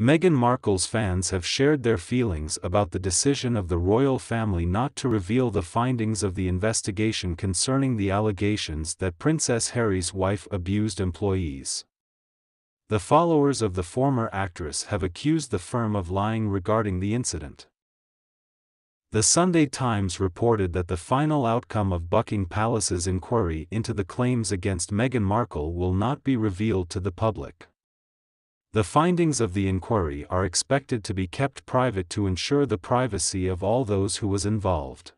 Meghan Markle's fans have shared their feelings about the decision of the royal family not to reveal the findings of the investigation concerning the allegations that Princess Harry's wife abused employees. The followers of the former actress have accused the firm of lying regarding the incident. The Sunday Times reported that the final outcome of Buckingham Palace's inquiry into the claims against Meghan Markle will not be revealed to the public. The findings of the inquiry are expected to be kept private to ensure the privacy of all those who was involved.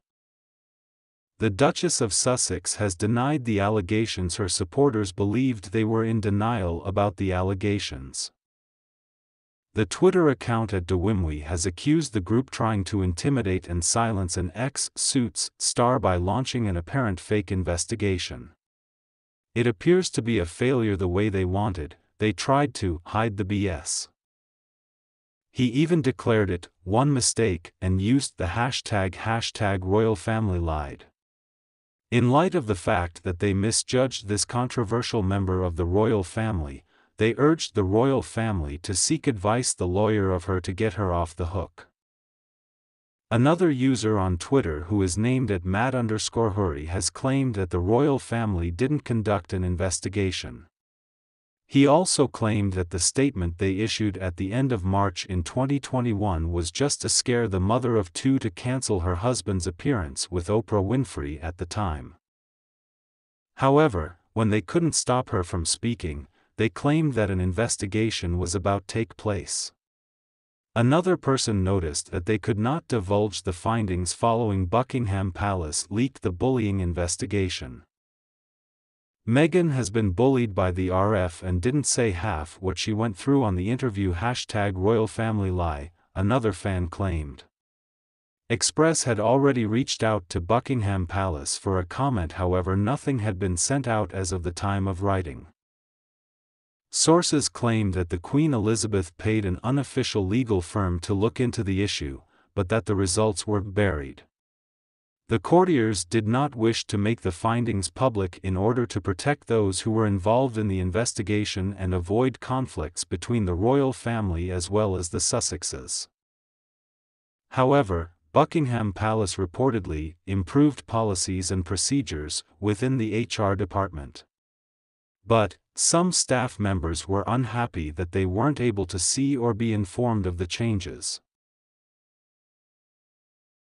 The Duchess of Sussex has denied the allegations her supporters believed they were in denial about the allegations. The Twitter account at DeWimwe has accused the group trying to intimidate and silence an ex-Suits star by launching an apparent fake investigation. It appears to be a failure the way they wanted, they tried to hide the BS. He even declared it one mistake and used the hashtag hashtag royal family lied. In light of the fact that they misjudged this controversial member of the royal family, they urged the royal family to seek advice the lawyer of her to get her off the hook. Another user on Twitter who is named at Matt underscore Hurry has claimed that the royal family didn't conduct an investigation. He also claimed that the statement they issued at the end of March in 2021 was just to scare the mother of two to cancel her husband's appearance with Oprah Winfrey at the time. However, when they couldn't stop her from speaking, they claimed that an investigation was about to take place. Another person noticed that they could not divulge the findings following Buckingham Palace leaked the bullying investigation. Meghan has been bullied by the RF and didn't say half what she went through on the interview hashtag royal family lie, another fan claimed. Express had already reached out to Buckingham Palace for a comment however nothing had been sent out as of the time of writing. Sources claim that the Queen Elizabeth paid an unofficial legal firm to look into the issue, but that the results were buried. The courtiers did not wish to make the findings public in order to protect those who were involved in the investigation and avoid conflicts between the royal family as well as the Sussexes. However, Buckingham Palace reportedly improved policies and procedures within the HR department. But, some staff members were unhappy that they weren't able to see or be informed of the changes.